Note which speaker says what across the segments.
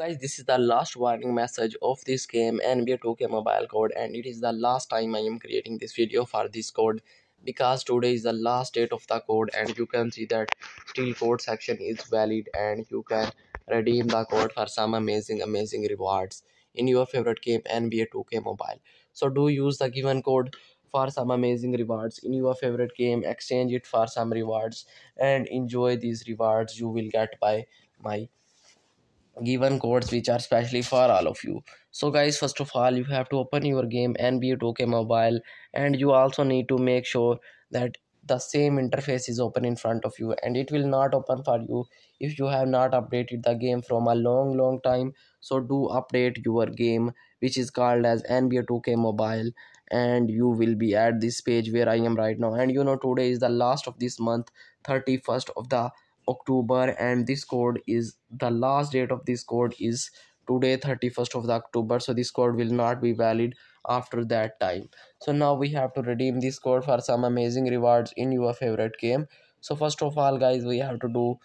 Speaker 1: guys this is the last warning message of this game nba 2k mobile code and it is the last time i am creating this video for this code because today is the last date of the code and you can see that still code section is valid and you can redeem the code for some amazing amazing rewards in your favorite game nba 2k mobile. So do use the given code for some amazing rewards in your favorite game exchange it for some rewards and enjoy these rewards you will get by my given codes which are specially for all of you. So guys first of all you have to open your game nba 2k mobile and you also need to make sure that the same interface is open in front of you and it will not open for you if you have not updated the game from a long long time. So do update your game which is called as nba 2k mobile and you will be at this page where i am right now. And you know today is the last of this month 31st of the october and this code is the last date of this code is today 31st of the october so this code will not be valid after that time. So now we have to redeem this code for some amazing rewards in your favorite game. So first of all guys we have to do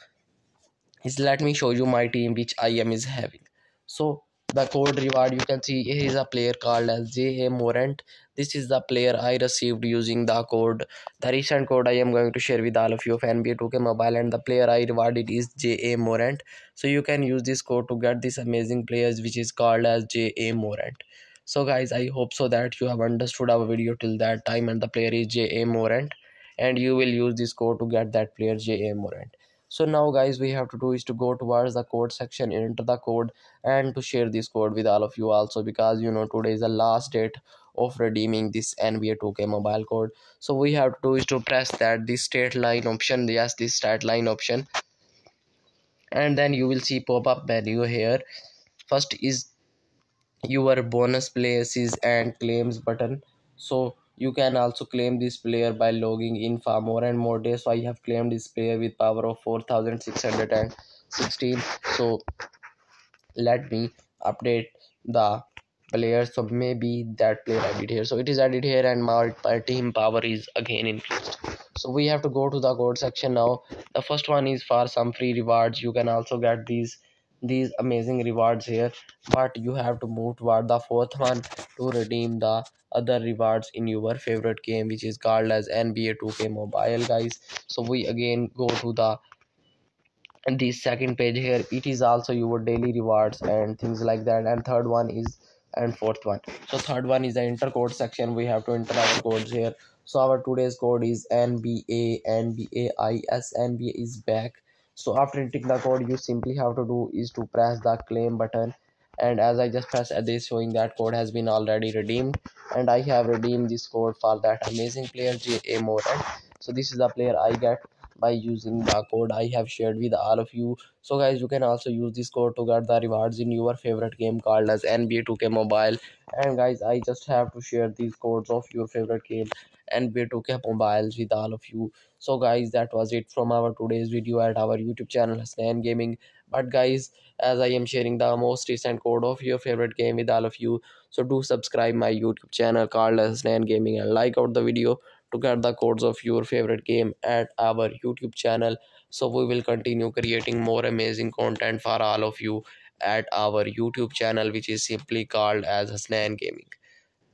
Speaker 1: is let me show you my team which i am is having. So the code reward you can see here is a player called as J.A. Morant. This is the player I received using the code. The recent code I am going to share with all of you of NBA 2K Mobile and the player I rewarded is J.A. Morant. So you can use this code to get this amazing players which is called as J.A. Morant. So guys I hope so that you have understood our video till that time and the player is J.A. Morant and you will use this code to get that player J.A. Morant so now guys we have to do is to go towards the code section enter the code and to share this code with all of you also because you know today is the last date of redeeming this nba 2k mobile code. So we have to do is to press that this state line option yes this state line option. And then you will see pop-up menu here. First is your bonus places and claims button. So you can also claim this player by logging in for more and more days. So i have claimed this player with power of 4616 so let me update the player. So maybe that player added here. So it is added here and my, team power is again increased. So we have to go to the code section now. The first one is for some free rewards. You can also get these these amazing rewards here but you have to move toward the fourth one to redeem the other rewards in your favorite game which is called as nba 2k mobile guys. So we again go to the the second page here. It is also your daily rewards and things like that. And third one is and fourth one. So third one is the enter code section. We have to enter our codes here. So our today's code is nba nbais nba is back so after entering the code you simply have to do is to press the claim button. And as i just press this showing that code has been already redeemed. And i have redeemed this code for that amazing player ja morant so this is the player i get by using the code i have shared with all of you. So guys you can also use this code to get the rewards in your favorite game called as nba 2k mobile. And guys i just have to share these codes of your favorite game nba 2k mobiles with all of you. So guys that was it from our today's video at our youtube channel Husnain gaming. But guys as i am sharing the most recent code of your favorite game with all of you so do subscribe my youtube channel called Husnain gaming and like out the video to get the codes of your favorite game at our youtube channel. So we will continue creating more amazing content for all of you at our youtube channel which is simply called as Husnain gaming.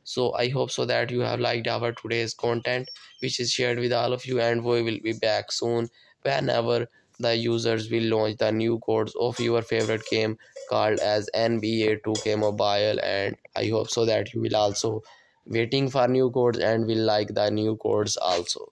Speaker 1: So i hope so that you have liked our today's content which is shared with all of you and we will be back soon whenever the users will launch the new codes of your favorite game called as nba 2k mobile. And i hope so that you will also waiting for new codes and will like the new codes also